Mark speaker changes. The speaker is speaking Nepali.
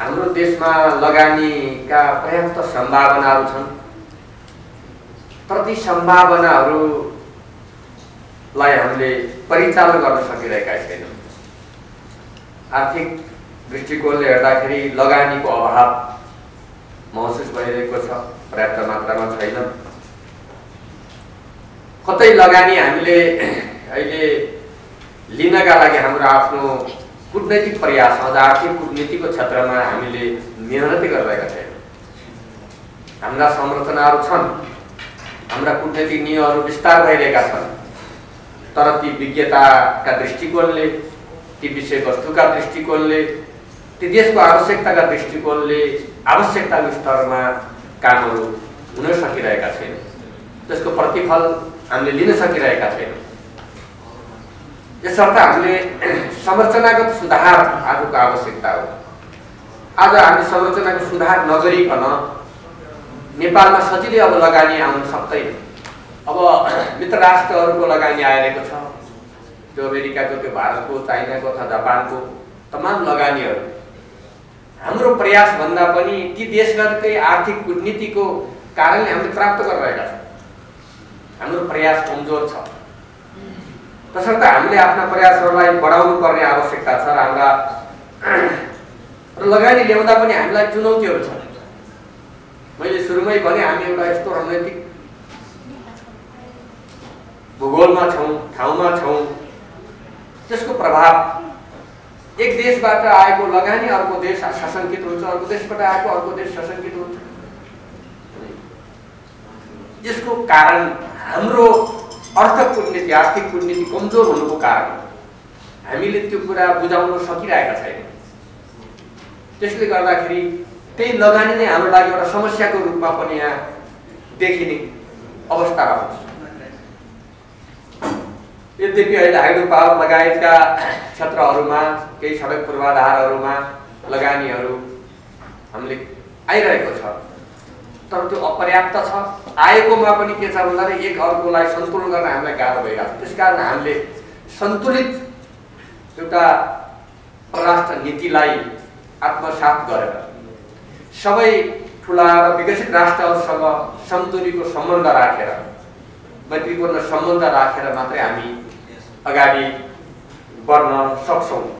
Speaker 1: हाम्रो देशमा लगानीका पर्याप्त सम्भावनाहरू छन्। तर ती सम्भावनाहरूलाई हामीले परिचालन गर्न सकिरहेका छैनौँ। आर्थिक दृष्टिकोणले हेर्दाखेरि लगानीको अभाव महसुस भइरहेको छ पर्याप्त मात्रामा छैन। कतै लगानी हामीले अहिले लिनका लागि हाम्रो आफ्नो कुटनैतिक प्रयास अझ कुटनीतिको क्षेत्रमा हामीले मेहनतै गरिरहेका छैनौँ। हाम्रा संरचनाहरू छन् हाम्रा कुटनैतिक नियमहरू विस्तार भइरहेका छन् तर ती विज्ञताका दृष्टिकोणले ती विषयवस्तुका दृष्टिकोणले ती देशको आवश्यकताका दृष्टिकोणले आवश्यकताको स्तरमा कामहरू हुन सकिरहेका छैन। त्यसको प्रतिफल हामीले लिन सकिरहेका छैनौँ। यसर्थ हामीले संरचनागत सुधार आजको आवश्यकता हो। आज हामी संरचनाको सुधार नगरिकन नेपालमा सजिलै अब लगानी आउन सक्दैन। अब मित्र राष्ट्रहरूको लगानी आइरहेको छ। त्यो अमेरिकाको त्यो भारतको चाइनाको अथवा जापानको तमाम लगानीहरू। हाम्रो प्रयासभन्दा पनि ती देशहरूकै आर्थिक कुटनीतिको कारणले हामीले प्राप्त गरिरहेका छौँ। हाम्रो प्रयास कमजोर छ। तसर्थ हामीले आफ्ना प्रयासहरूलाई बढाउनु पर्ने आवश्यकता छ र हाम्रा र लगानी ल्याउँदा पनि हामीलाई चुनौतीहरू छन्। मैले सुरुमै भने हामी एउटा यस्तो रणनैतिक भूगोलमा छौँ ठाउँमा छौँ त्यसको प्रभाव एक देशबाट आएको लगानी अर्को देश सशङ्कित हुन्छ अर्को देशबाट आएको अर्को देश सशङ्कित हुन्छ। यसको कारण हाम्रो अर्थ कुटनीति आर्थिक कुटनीति कमजोर हुनुको कारण हामीले त्यो कुरा बुझाउन सकिरहेका छैनौँ। त्यसले गर्दाखेरि त्यही लगानी नै हाम्रो लागि एउटा समस्याको रूपमा पनि यहाँ देखिने अवस्था रहन्छ। यद्यपि अहिले हाइड्रो पावर लगायतका क्षेत्रहरूमा केही सडक पूर्वाधारहरूमा लगानीहरू हामीले आइरहेको छ। तर त्यो अपर्याप्त छ। आएकोमा पनि के छ भन्दाखेरि एक अर्कोलाई सन्तुलन गर्न हामीलाई गाह्रो भइरहेको छ। त्यस कारण हामीले सन्तुलित एउटा परराष्ट्र नीतिलाई आत्मसात गरेर सबै ठुला र विकसित राष्ट्रहरूसँग सन्तुलितको सम्बन्ध राखेर मैत्रीपूर्ण सम्बन्ध राखेर मात्रै हामी अगाडि बढ्न सक्छौँ।